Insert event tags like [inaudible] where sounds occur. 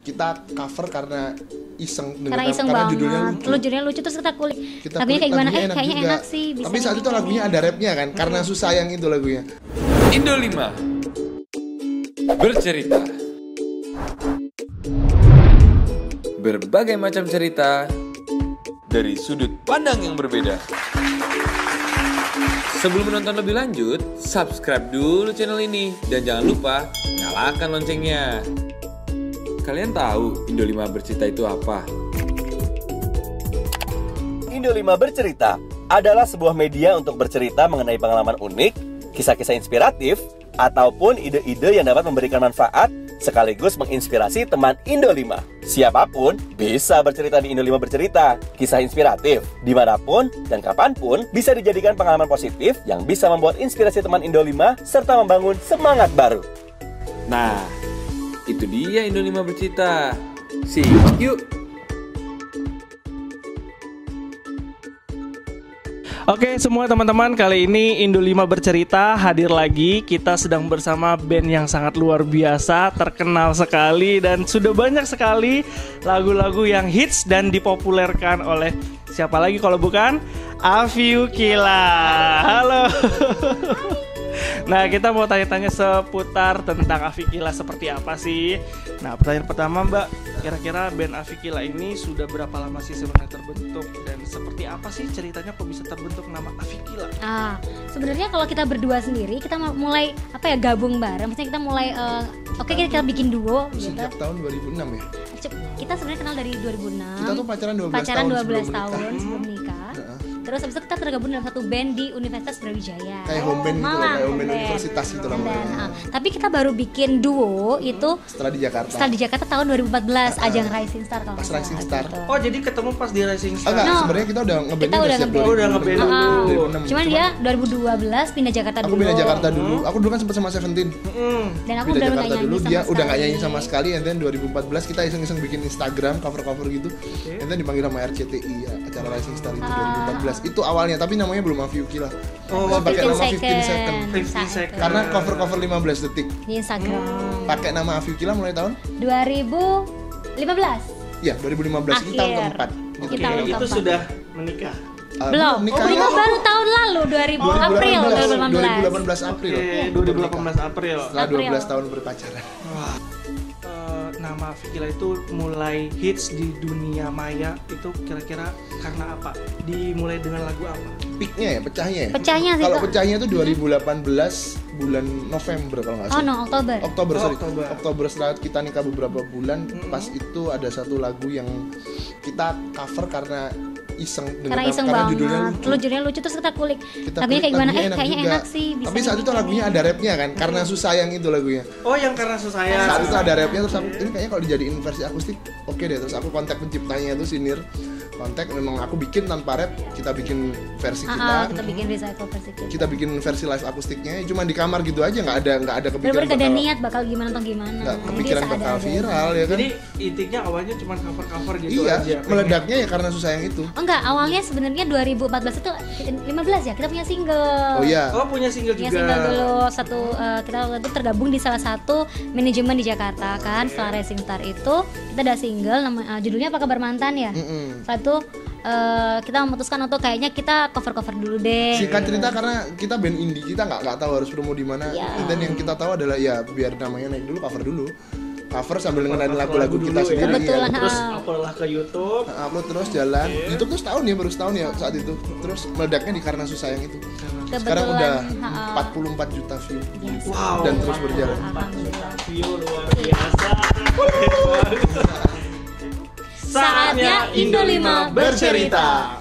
kita cover karena iseng dengan karena iseng karena banget. judulnya lucu. Lu judulnya lucu terus kita kulik. Kita lagunya kulik, kayak gimana? lagunya eh kayaknya juga. enak sih bisa Tapi saat itu lagunya ada rapnya kan, karena susah yang itu lagunya. Indo 5 Bercerita. Berbagai macam cerita Dari sudut pandang yang berbeda. Sebelum menonton lebih lanjut, subscribe dulu channel ini. Dan jangan lupa nyalakan loncengnya Kalian tahu Indo 5 Bercerita itu apa? Indo 5 Bercerita adalah sebuah media untuk bercerita mengenai pengalaman unik, kisah-kisah inspiratif, ataupun ide-ide yang dapat memberikan manfaat sekaligus menginspirasi teman Indo 5. Siapa pun bisa bercerita di Indo 5 Bercerita. Kisah inspiratif, di mana pun dan kapan pun bisa dijadikan pengalaman positif yang bisa membuat inspirasi teman Indo 5 serta membangun semangat baru. Nah, itu dia Indo 5 Bercerita Simak yuk Oke semua teman-teman kali ini Indo 5 bercerita hadir lagi. Kita sedang bersama band yang sangat luar biasa Terkenal sekali dan sudah banyak sekali lagu-lagu yang hits dan dipopulerkan oleh Siapa lagi kalau bukan? Aviu Kila Halo [laughs] Nah kita mau tanya-tanya seputar tentang Avikila seperti apa sih Nah pertanyaan pertama mbak Kira-kira band Avikila ini sudah berapa lama sih sebenarnya terbentuk Dan seperti apa sih ceritanya kok bisa terbentuk nama Avikila Ah, sebenarnya kalau kita berdua sendiri kita mau mulai apa ya gabung bareng. Maksudnya kita mulai eh, oke kita, kita bikin duo gitu. Sejak tahun 2006 ya. Cep- Kita sebenarnya kenal dari 2006. Kita tuh pacaran 12 pacaran tahun 12 sebelum tahun sebelum nikah. Terus habis itu kita tergabung dalam satu band di Universitas Brawijaya. Kayak home band gitu kayak home band universitas gitu lah, ah, tapi kita baru bikin duo itu Setelah di Jakarta. setelah di Jakarta tahun 2014 ajang Rising Star kalau Pas Rising Star. gitu. Oh jadi ketemu pas di Rising Ah, Star enggak, No. sebenarnya kita udah ngeband Kita udah ngeband. Oh, udah ngeband Ah, ah. 2006. Cuman dia 2012 pindah Jakarta Aku dulu. pindah Jakarta dulu. Aku dulu kan sempat sama Seventeen. Dan aku pindah udah Jakarta dulu sama dia udah nggak nyanyi sama sekali and then 2014 kita iseng-iseng bikin Instagram cover-cover gitu and then dipanggil sama RCTI ya, acara Rising Star itu Ah. 2014 itu awalnya tapi namanya belum Aviuki lah Oh, Masih pakai 15 nama 15 second 15 second. karena cover-cover 15 detik di Instagram. pakai nama Aviuki lah mulai tahun 2015. ya 2015 ini tahun Akhir. keempat Kita Oke, tahun itu keempat. sudah menikah Ah, Belum. Oh, nikahnya itu baru tahun lalu 2000 April 2018. 2018 April Oke, 2018 April setelah April. 12 tahun berpacaran Eh, nama Fikila itu mulai hits di dunia maya itu kira-kira karena apa? Dimulai dengan lagu apa? peaknya ya pecahnya ya Pecahnya sih, kalau pecahnya itu 2018 bulan November kalau nggak Oh salah no, Oktober. Oktober, Oh, sorry. Oktober. Oktober setelah kita nikah beberapa bulan, pas itu ada satu lagu yang kita cover karena iseng Karena dengan- iseng karena banget. judulnya lucu. Lu judulnya lucu terus kita kulik. Kita lagunya kulik, kayak gimana? Eh, kayaknya juga. enak sih. Bisa Tapi saat itu lagunya ada rapnya kan, karena susah yang itu lagunya. Oh, yang karena susaya. Saat itu ada rapnya terus aku, ini kayaknya kalau dijadiin versi akustik oke deh. Terus aku kontak penciptanya itu Sinir. Kontak memang aku bikin tanpa rap, kita bikin versi Ah, kita. ah, kita bikin recycle versi kita. Kita bikin versi live akustiknya, cuma di kamar gitu aja nggak ada nggak ada kepikiran Bener-bener ada niat bakal gimana atau gimana. nggak Jadi kepikiran bakal viral ya kan. Jadi intinya awalnya cuma cover-cover gitu iya, aja. meledaknya ya karena susah yang itu. Oh enggak, awalnya sebenarnya 2014 itu 15 ya kita punya single. Oh iya. Oh, punya single Punya juga. single dulu satu eh, kita waktu itu tergabung di salah satu manajemen di Jakarta kan setelah Racing Star itu kita ada single nama eh, judulnya apa kabar mantan ya Mm-mm. setelah itu eh, kita memutuskan untuk kayaknya kita cover cover dulu deh Singkat cerita karena kita band indie kita nggak nggak tahu harus promo di mana. Iya. Dan yang kita tahu adalah ya biar namanya naik dulu cover dulu. Cover sambil dengerin Cover lagu-lagu lagu kita dulu ya. sendiri. Kebetulan, ya. Terus upload lah ke YouTube. Nah, upload terus jalan. YouTube tuh setahun ya baru setahun ya saat itu. Terus meledaknya di karena susah yang itu. Sekarang udah kebetulan ha, 44 juta view. Yes. Wow. Dan terus berjalan. Alhamdulillah. View luar biasa. Saatnya Indo 5 bercerita.